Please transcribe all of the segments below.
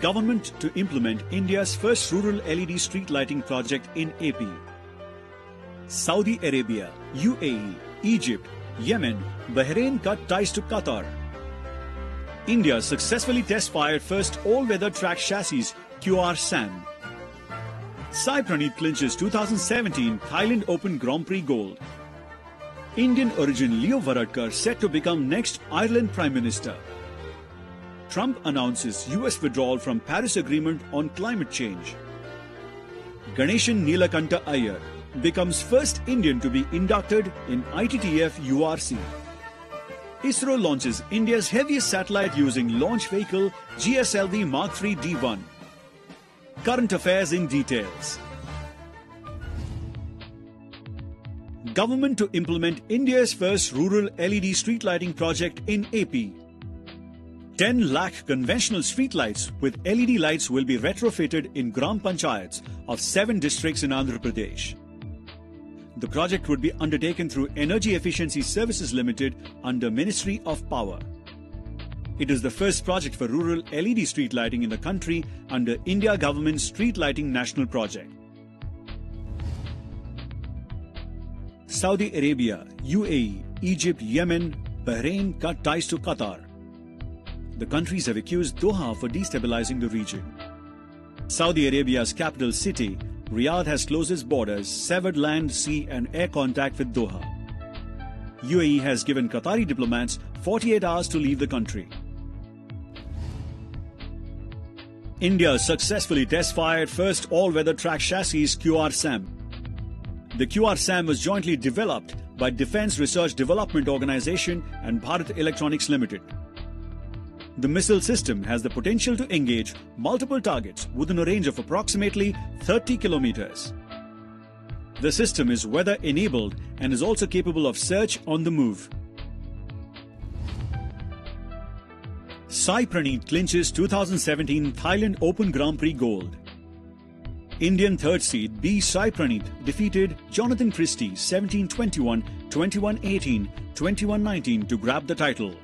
Government to implement India's first rural LED street lighting project in AP. Saudi Arabia, UAE, Egypt, Yemen, Bahrain cut ties to Qatar. India successfully test fired first all-weather track chassis QR SAM. Sai Praneeth clinches 2017 Thailand Open Grand Prix gold. Indian origin Leo Varadkar set to become next Ireland Prime Minister. Trump announces US withdrawal from Paris Agreement on climate change. Ganeshan Neelakanta Iyer becomes first Indian to be inducted in ITTF URC. ISRO launches India's heaviest satellite using launch vehicle GSLV Mark III D1. Current affairs in details. Government to implement India's first rural LED street lighting project in AP. 10 lakh conventional streetlights with LED lights will be retrofitted in Gram Panchayats of seven districts in Andhra Pradesh. The project would be undertaken through Energy Efficiency Services Limited under Ministry of Power. It is the first project for rural LED street lighting in the country under India Government Street Lighting National Project. Saudi Arabia, UAE, Egypt, Yemen, Bahrain cut ties to Qatar. The countries have accused Doha for destabilizing the region. Saudi Arabia's capital city, Riyadh has closed its borders, severed land, sea, and air contact with Doha. UAE has given Qatari diplomats 48 hours to leave the country. India successfully test fired first all weather track chassis QR SAM. The QR SAM was jointly developed by Defence Research Development Organisation and Bharat Electronics Limited. The missile system has the potential to engage multiple targets within a range of approximately 30 kilometers. The system is weather enabled and is also capable of search on the move. Sai Praneeth clinches 2017 Thailand Open Grand Prix gold. Indian third seed B. Sai defeated Jonathan Christie 17-21, 21-18, 21-19 to grab the title.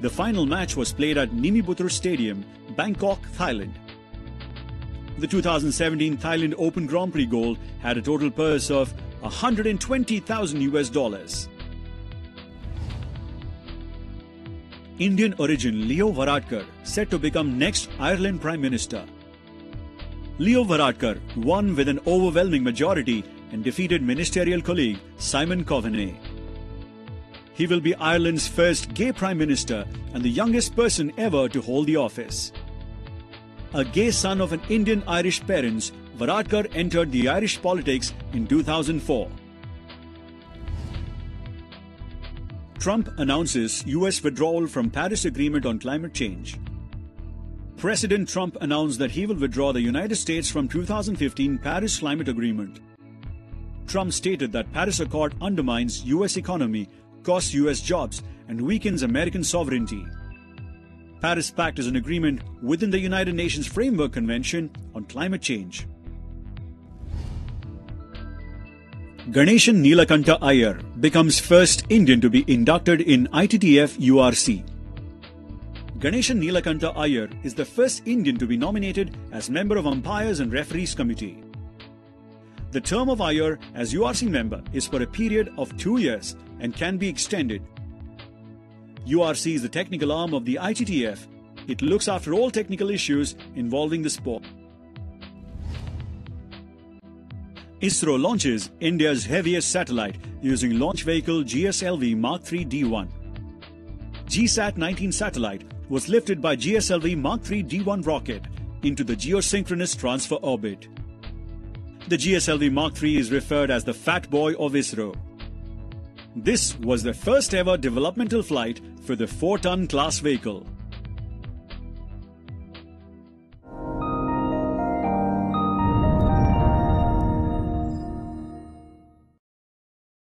The final match was played at Nimibutr Stadium, Bangkok, Thailand. The 2017 Thailand Open Grand Prix gold had a total purse of 120,000 US dollars. Indian origin Leo Varadkar set to become next Ireland Prime Minister. Leo Varadkar won with an overwhelming majority and defeated ministerial colleague Simon Coveney. He will be Ireland's first gay Prime Minister and the youngest person ever to hold the office. A gay son of an Indian Irish parents, Varadkar entered the Irish politics in 2004. Trump announces US withdrawal from Paris Agreement on climate change. President Trump announced that he will withdraw the United States from 2015 Paris Climate Agreement. Trump stated that Paris Accord undermines US economy costs US jobs, and weakens American sovereignty. Paris Pact is an agreement within the United Nations Framework Convention on Climate Change. Ganeshan Neelakanta Iyer becomes first Indian to be inducted in ITTF URC. Ganeshan Neelakanta Iyer is the first Indian to be nominated as member of Umpires and Referees Committee. The term of Iyer as URC member is for a period of two years and can be extended. URC is the technical arm of the ITTF. It looks after all technical issues involving the sport. ISRO launches India's heaviest satellite using launch vehicle GSLV Mark III D1. GSAT 19 satellite was lifted by GSLV Mark III D1 rocket into the geosynchronous transfer orbit. The GSLV Mark III is referred as the Fat Boy of ISRO. This was the first ever developmental flight for the 4 ton class vehicle.